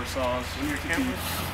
Just one of those saws. In your camera?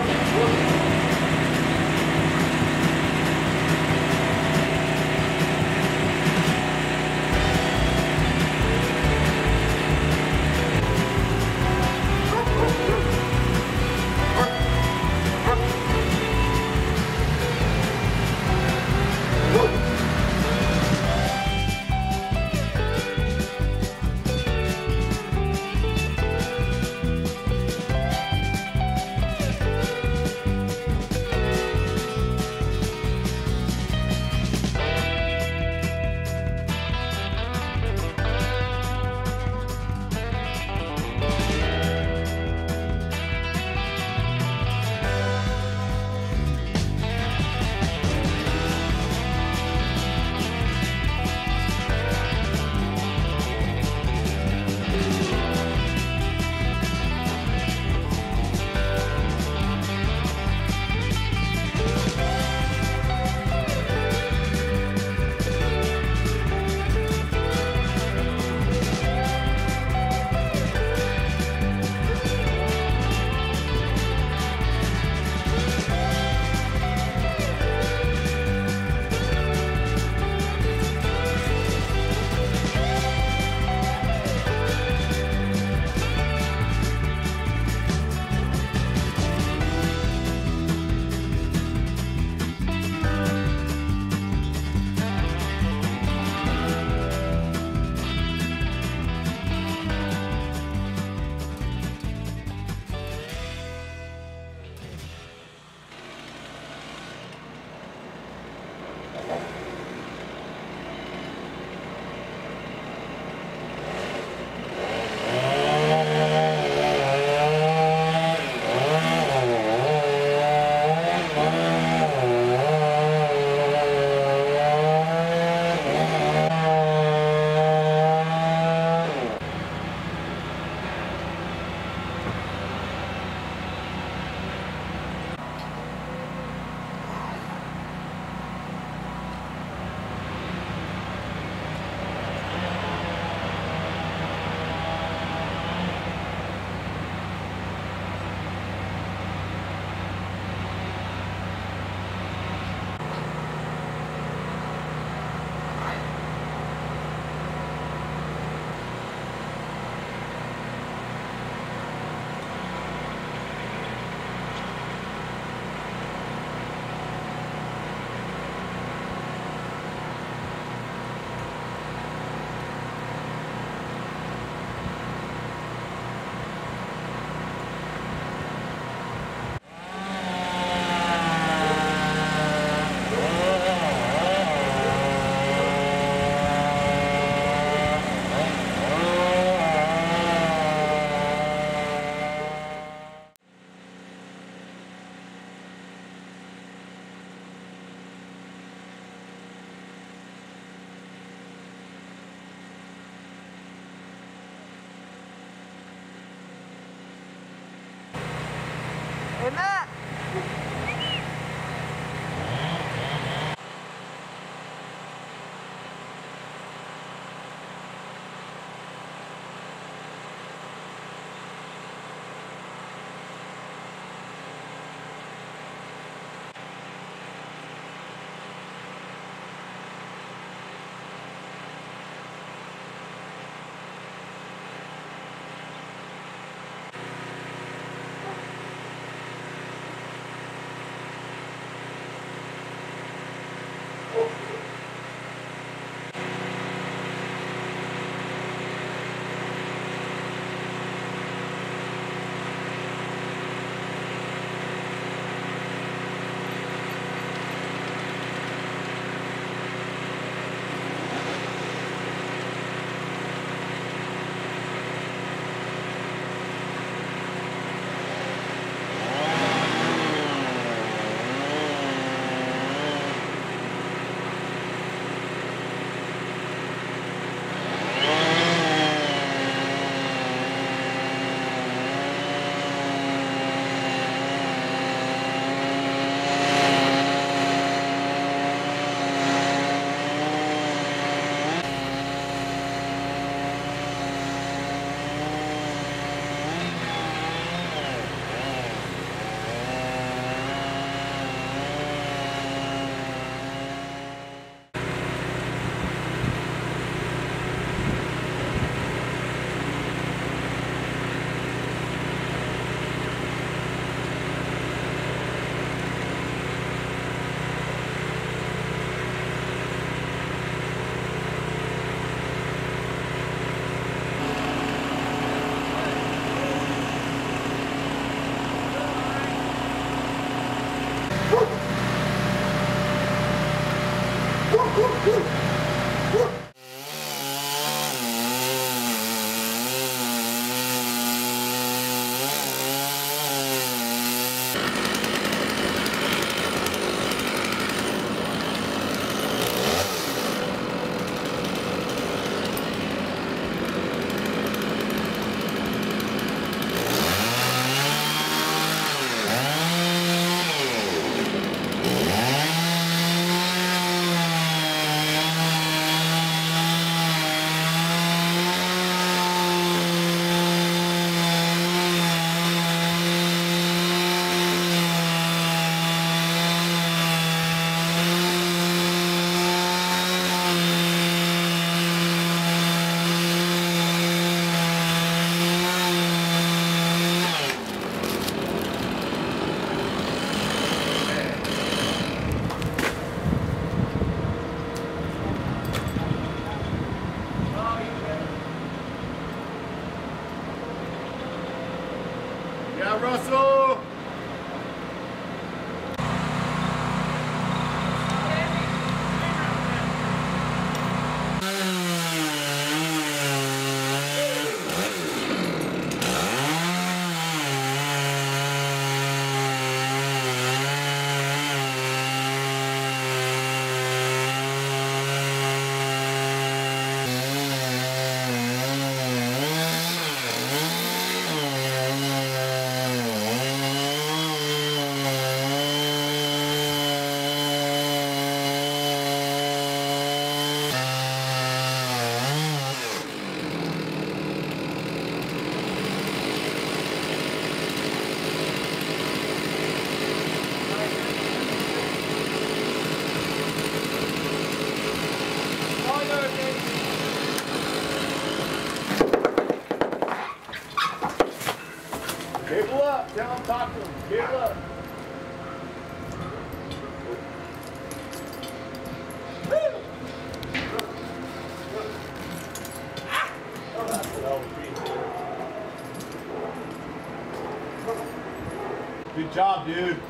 Vamos lá. Yeah, Russell! Cable up. Tell him talk to him. Cable up. Good job, dude.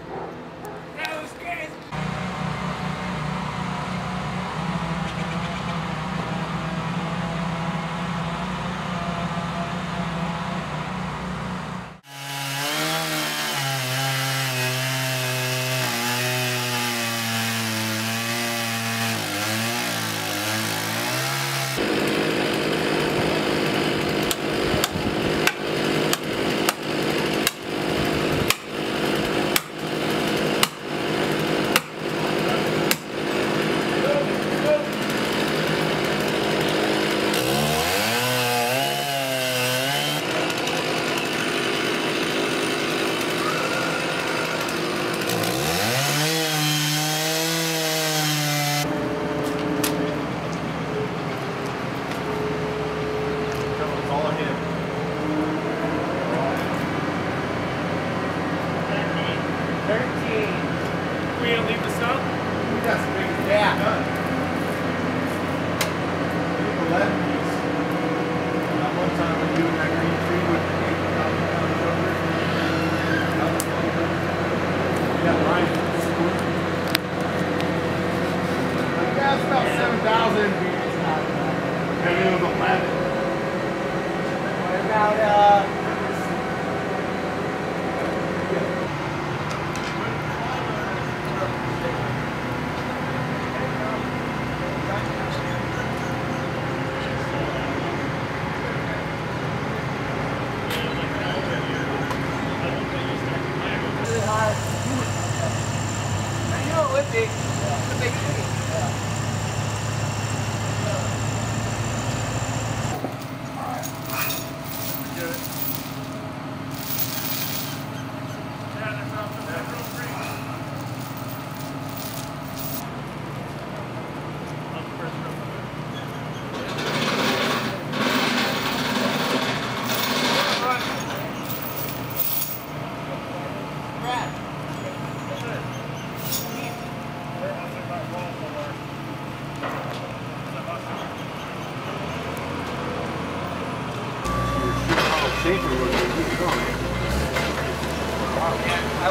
I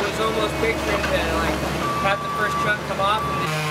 was almost picturing to like have the first chunk come off